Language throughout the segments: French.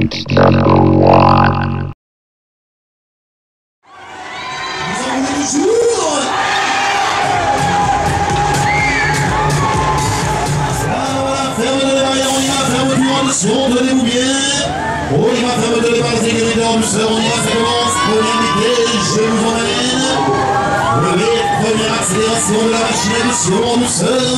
It's number one. Tenez-vous bien. On y va faire douceur. On y va, invité, je vous première accélération de la machine à douceur douceur.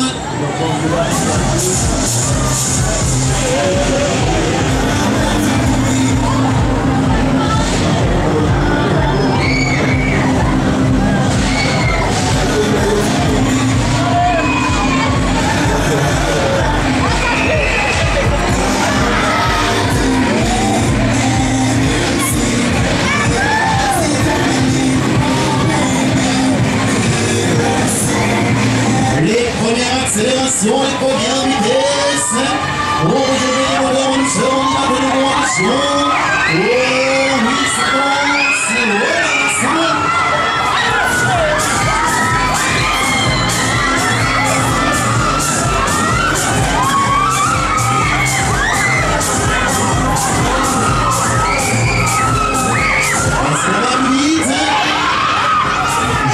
Сегодня по белым песням, Увидели мы дом, Целом на другом шум. О, мы согласны, о, мы согласны. Остановите!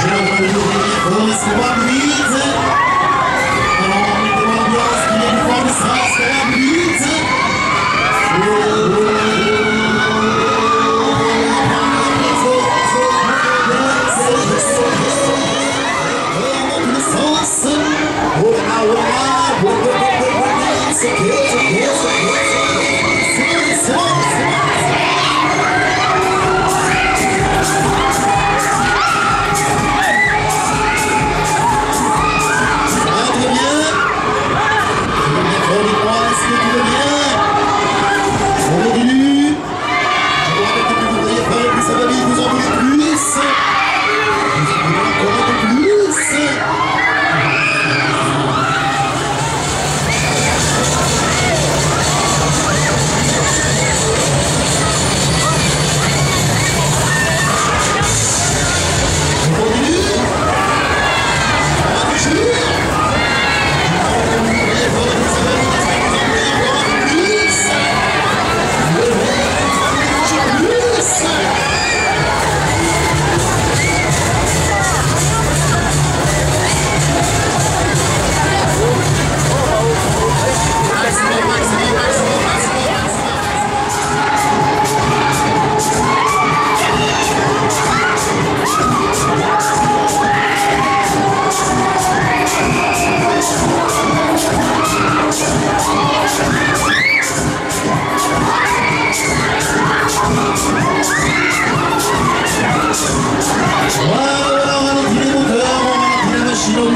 Желтый, желтый, он из-под Awesome. Oh, to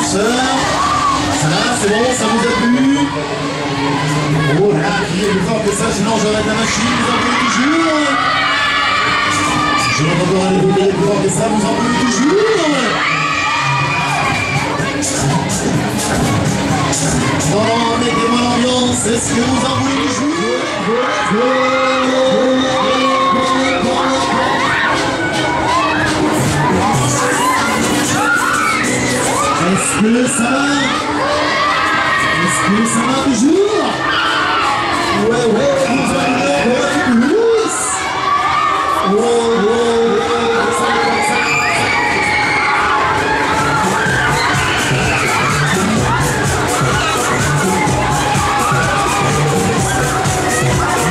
douceur. Ça, c'est bon, ça vous a plu Oh là, criez plus fort que ça, sinon j'arrête la machine, vous en voulez toujours Je pas aller vous crier plus fort que ça, vous en voulez toujours Non, mettez-moi l'ambiance, est-ce que vous en voulez toujours Est-ce que ça va? Est-ce que toujours? Ouais, ouais, vous.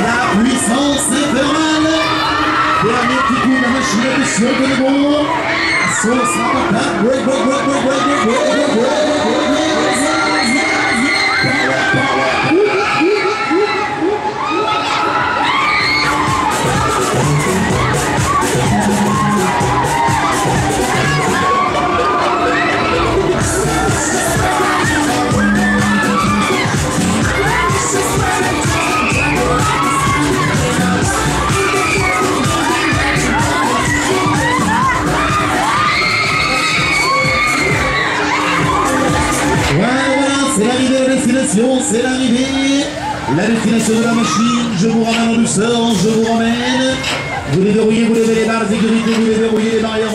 La puissance infernale. Dernier petit coup de la machine de À patate Break, break, break, break, break, break, break, break, break, break, c'est l'arrivée. La destination de la machine, je vous ramène en douceur, je vous ramène. Vous déverrouillez, vous levez les barres de sécurité, vous déverrouillez les barrières,